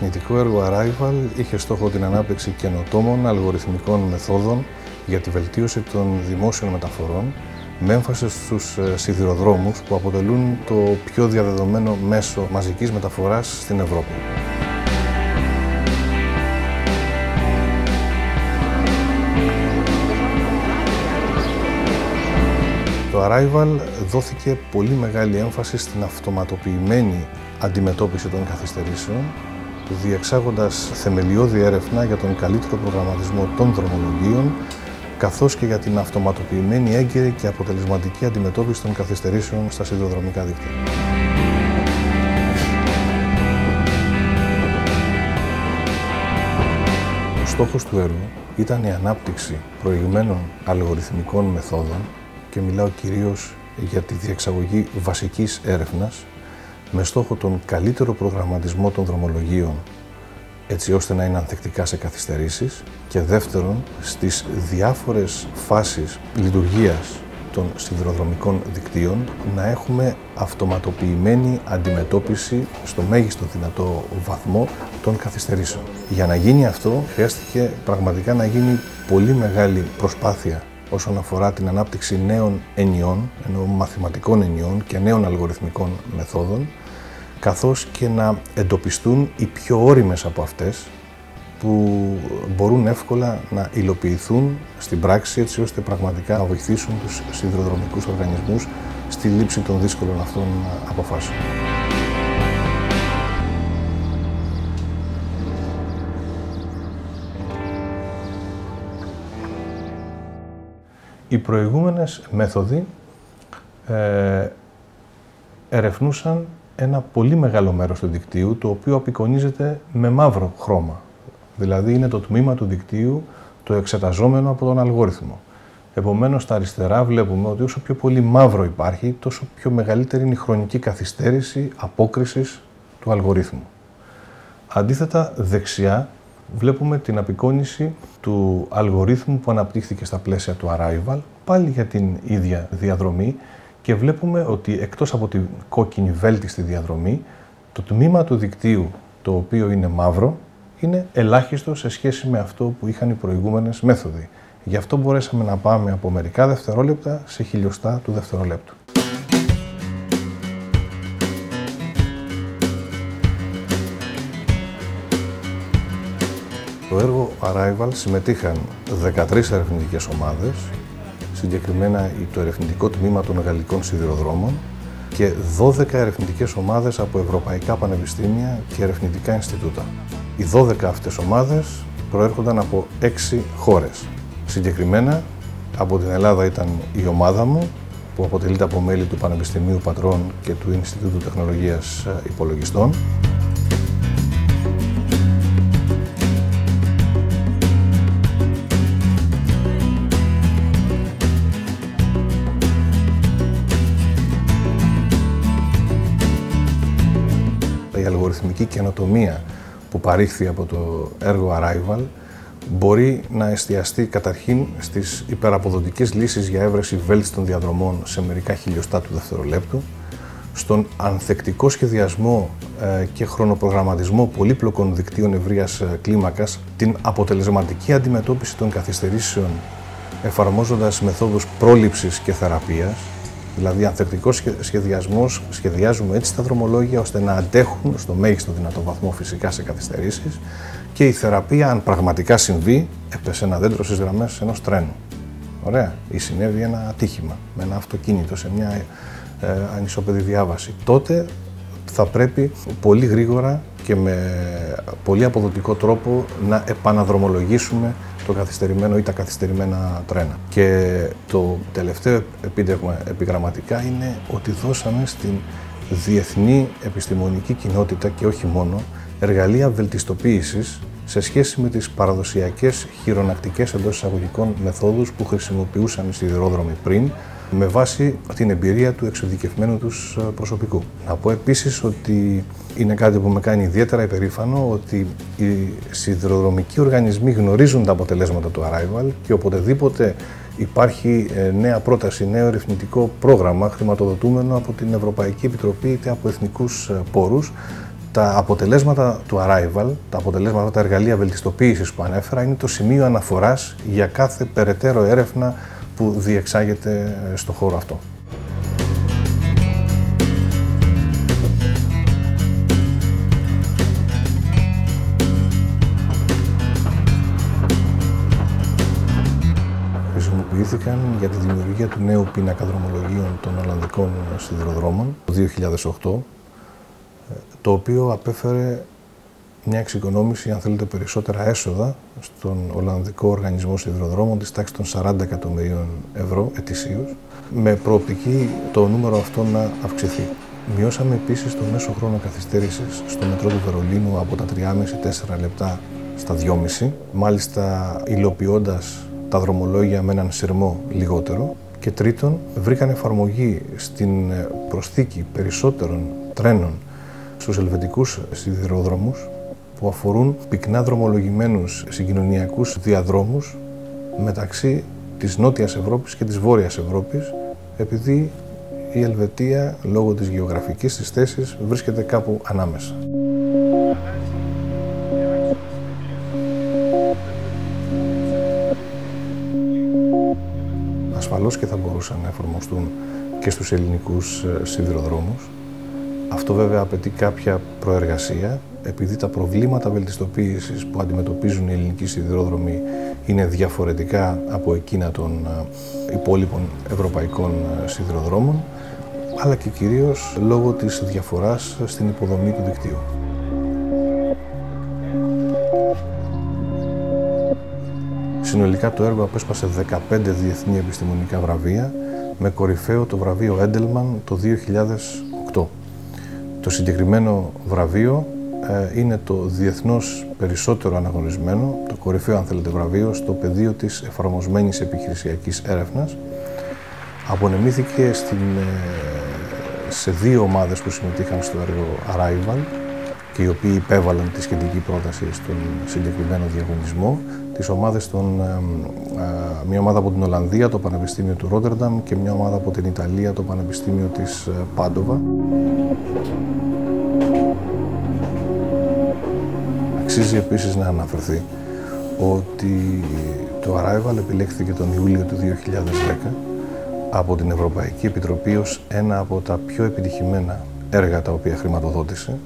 Το ερευνητικό έργο Arrival είχε στόχο την ανάπτυξη καινοτόμων αλγοριθμικών μεθόδων για τη βελτίωση των δημόσιων μεταφορών με έμφαση στους ε, σιδηροδρόμους που αποτελούν το πιο διαδεδομένο μέσο μαζικής μεταφοράς στην Ευρώπη. Το Arrival δόθηκε πολύ μεγάλη έμφαση στην αυτοματοποιημένη αντιμετώπιση των καθυστερήσεων, διεξάγοντας θεμελιώδη έρευνα για τον καλύτερο προγραμματισμό των δρομολογίων, καθώς και για την αυτοματοποιημένη έγκαιρη και αποτελεσματική αντιμετώπιση των καθυστερήσεων στα σιδηροδρομικά δίκτυα. Ο στόχος του έργου ήταν η ανάπτυξη προηγμένων αλγοριθμικών μεθόδων και μιλάω κυρίως για τη διεξαγωγή βασικής έρευνας με στόχο τον καλύτερο προγραμματισμό των δρομολογίων έτσι ώστε να είναι ανθεκτικά σε καθυστερήσεις και δεύτερον στις διάφορες φάσεις λειτουργίας των σιδηροδρομικών δικτύων να έχουμε αυτοματοποιημένη αντιμετώπιση στο μέγιστο δυνατό βαθμό των καθυστερήσεων. Για να γίνει αυτό χρειάστηκε πραγματικά να γίνει πολύ μεγάλη προσπάθεια όσον αφορά την ανάπτυξη νέων ενιών, ενώ μαθηματικών ενιών και νέων αλγοριθμικών μεθόδων, καθώς και να εντοπιστούν οι πιο όριμες από αυτές, που μπορούν εύκολα να υλοποιηθούν στην πράξη έτσι ώστε πραγματικά να βοηθήσουν τους σιδηροδρομικούς οργανισμούς στη λήψη των δύσκολων αυτών αποφάσεων. Οι προηγούμενες μέθοδοι ε, ερευνούσαν ένα πολύ μεγάλο μέρος του δικτύου, το οποίο απεικονίζεται με μαύρο χρώμα. Δηλαδή είναι το τμήμα του δικτύου το εξεταζόμενο από τον αλγόριθμο. Επομένως, στα αριστερά βλέπουμε ότι όσο πιο πολύ μαύρο υπάρχει, τόσο πιο μεγαλύτερη είναι η χρονική καθυστέρηση απόκρισης του αλγορίθμου. Αντίθετα, δεξιά βλέπουμε την απεικόνηση του αλγορίθμου που αναπτύχθηκε στα πλαίσια του Arrival, πάλι για την ίδια διαδρομή και βλέπουμε ότι εκτός από την κόκκινη βέλτιστη διαδρομή, το τμήμα του δικτύου το οποίο είναι μαύρο είναι ελάχιστο σε σχέση με αυτό που είχαν οι προηγούμενες μέθοδοι. Γι' αυτό μπορέσαμε να πάμε από μερικά δευτερόλεπτα σε χιλιοστά του δευτερολέπτου. Στο έργο Arrival συμμετείχαν 13 ερευνητικές ομάδες, συγκεκριμένα το ερευνητικό τμήμα των γαλλικών σιδηροδρόμων και 12 ερευνητικές ομάδες από ευρωπαϊκά πανεπιστήμια και ερευνητικά Ινστιτούτα. Οι 12 αυτές ομάδες προέρχονταν από 6 χώρες. Συγκεκριμένα από την Ελλάδα ήταν η ομάδα μου που αποτελείται από μέλη του Πανεπιστημίου Πατρών και του Ινστιτούτου Τεχνολογίας Υπολογιστών. Η αλγοριθμική καινοτομία που παρήχθη από το έργο Arrival μπορεί να εστιαστεί καταρχήν στις υπεραποδοτικές λύσεις για έβρεση βέλτιστων διαδρομών σε μερικά χιλιοστά του δευτερολέπτου, στον ανθεκτικό σχεδιασμό ε, και χρονοπρογραμματισμό πολύπλοκων δικτύων ευρείας ε, κλίμακας, την αποτελεσματική αντιμετώπιση των καθυστερήσεων εφαρμόζοντας μεθόδους πρόληψης και θεραπείας, Δηλαδή, ανθεκτικός σχεδιασμός, σχεδιάζουμε έτσι τα δρομολόγια ώστε να αντέχουν στο μέγιστο δυνατό βαθμό φυσικά σε καθυστερήσεις και η θεραπεία, αν πραγματικά συμβεί, έπεσε ένα δέντρο στις γραμμές ενός τρένου. Ωραία. Ή συνέβη ένα ατύχημα με ένα αυτοκίνητο σε μια ε, ανισοπεδή διάβαση. Τότε θα πρέπει πολύ γρήγορα και με πολύ αποδοτικό τρόπο να επαναδρομολογήσουμε το καθυστερημένο ή τα καθυστερημένα τρένα. Και το τελευταίο επίτευγμα επιγραμματικά είναι ότι δώσαμε στην διεθνή επιστημονική κοινότητα και όχι μόνο εργαλεία βελτιστοποίησης σε σχέση με τις παραδοσιακές χειρονακτικές εντός εισαγωγικών μεθόδους που χρησιμοποιούσαν οι σιδηρόδρομοι πριν, με βάση την εμπειρία του εξειδικευμένου τους ε, προσωπικού. Να πω επίσης ότι είναι κάτι που με κάνει ιδιαίτερα υπερήφανο ότι οι σιδηροδρομικοί οργανισμοί γνωρίζουν τα αποτελέσματα του Arrival και οποτεδήποτε υπάρχει ε, νέα πρόταση, νέο ερευνητικό πρόγραμμα χρηματοδοτούμενο από την Ευρωπαϊκή Επιτροπή είτε από εθνικούς ε, πόρους, Τα αποτελέσματα του Arrival, τα αποτελέσματα, τα εργαλεία βελτιστοποίησης που ανέφερα, είναι το σημείο αναφοράς για κάθε περαιτέρω έρευνα που διεξάγεται στο χώρο αυτό. χρησιμοποιήθηκαν για τη δημιουργία του νέου πίνακα δρομολογίων των Ολλανδικών σιδηροδρόμων το 2008, το οποίο απέφερε μια εξοικονόμηση, αν θέλετε, περισσότερα έσοδα στον Ολλανδικό Οργανισμό Σιδηροδρόμων της τάξης των 40 εκατομμυρίων ευρώ ετησίως, με προοπτική το νούμερο αυτό να αυξηθεί. Μειώσαμε επίσης το μέσο χρόνο καθυστέρησης στο μετρό του Βερολίνου από τα 3,5-4 λεπτά στα 2,5, μάλιστα υλοποιώντας τα δρομολόγια με έναν σειρμό λιγότερο. Και τρίτον, βρήκαν εφαρμογή στην ε, προσθήκη περισσότερων τρένων στους ελβετικούς σιδηροδρόμους που αφορούν πυκνά δρομολογημένους συγκοινωνιακούς διαδρόμους μεταξύ της Νότιας Ευρώπης και της Βόρειας Ευρώπης επειδή η Ελβετία λόγω της γεωγραφικής της θέσης βρίσκεται κάπου ανάμεσα. ασφαλώς και θα μπορούσαν να εφαρμοστούν και στους ελληνικούς ε, σιδηροδρόμους. Αυτό βέβαια απαιτεί κάποια προεργασία, επειδή τα προβλήματα βελτιστοποίησης που αντιμετωπίζουν οι ελληνικοί σιδηρόδρομοι είναι διαφορετικά από εκείνα των ε, υπόλοιπων ευρωπαϊκών ε, σιδηροδρόμων, αλλά και κυρίως λόγω της διαφοράς στην υποδομή του δικτύου. Συνολικά το έργο απέσπασε 15 διεθνή επιστημονικά βραβεία, με κορυφαίο το βραβείο Έντελμαν το 2008. Το συγκεκριμένο βραβείο ε, είναι το διεθνώς περισσότερο αναγνωρισμένο, το κορυφαίο αν θέλετε βραβείο, στο πεδίο της εφαρμοσμένης επιχειρησιακής έρευνας. Απονεμήθηκε στην, ε, σε δύο ομάδες που συμμετείχαν στο έργο Arrival και οι οποίοι υπέβαλαν τη σχετική πρόταση στον συγκεκριμένο διαγωνισμό τις ομάδες των, ε, μια ομάδα από την Ολλανδία, το Πανεπιστήμιο του Ρότερνταμ και μια ομάδα από την Ιταλία, το Πανεπιστήμιο της ε, Πάντοβα. Αξίζει επίσης να αναφερθεί ότι το Arrival επιλέχθηκε τον Ιούλιο του 2010 από την Ευρωπαϊκή Επιτροπή ως ένα από τα πιο επιτυχημένα έργα τα οποία χρηματοδότησε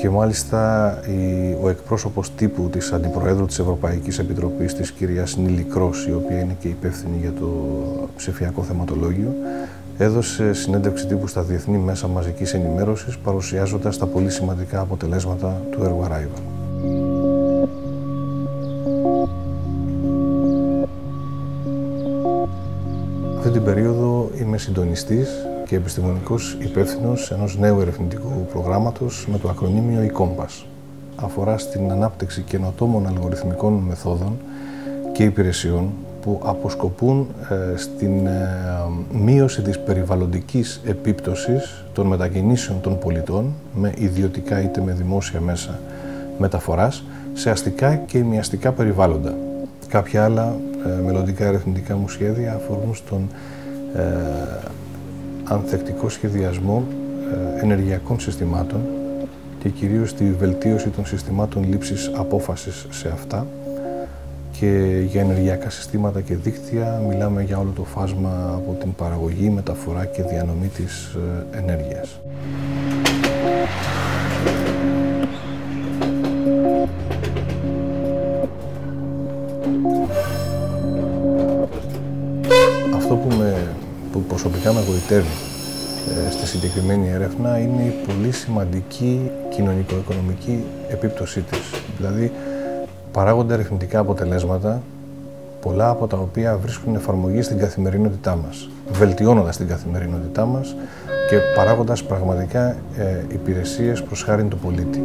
και μάλιστα ο εκπρόσωπος τύπου της Αντιπροέδρου της Ευρωπαϊκής Επιτροπής της κυρίας Νίλη Κρός, η οποία είναι και υπεύθυνη για το ψηφιακό θεματολόγιο, έδωσε συνέντευξη τύπου στα διεθνή μέσα μαζικής ενημέρωσης παρουσιάζοντας τα πολύ σημαντικά αποτελέσματα του έργου Arrival. Αυτή την περίοδο είμαι συντονιστής και επιστημονικός υπεύθυνος ενός νέου ερευνητικού προγράμματος με το ακρονίμιο ECOMPAS. Αφορά στην ανάπτυξη καινοτόμων αλγοριθμικών μεθόδων και υπηρεσιών που αποσκοπούν ε, στην ε, μείωση της περιβαλλοντικής επίπτωσης των μετακινήσεων των πολιτών με ιδιωτικά είτε με δημόσια μέσα μεταφοράς σε αστικά και ημιαστικά περιβάλλοντα. Κάποια άλλα ε, μελλοντικά ερευνητικά μου σχέδια αφορούν στον ανθεκτικό σχεδιασμό ε, ενεργειακών συστημάτων και κυρίως τη βελτίωση των συστημάτων λήψης απόφασης σε αυτά και για ενεργειακά συστήματα και δίκτυα μιλάμε για όλο το φάσμα από την παραγωγή, μεταφορά και διανομή της ε, ενέργειας. Προσωπικά με γοητεύει ε, στη συγκεκριμένη έρευνα είναι η πολύ σημαντική κοινωνικο-οικονομική επίπτωσή της. Δηλαδή, παράγονται αριθμητικά αποτελέσματα, πολλά από τα οποία βρίσκουν εφαρμογή στην καθημερινότητά μας, βελτιώνοντας την καθημερινότητά μας και παράγοντας πραγματικά ε, υπηρεσίες προς χάρη του πολίτη.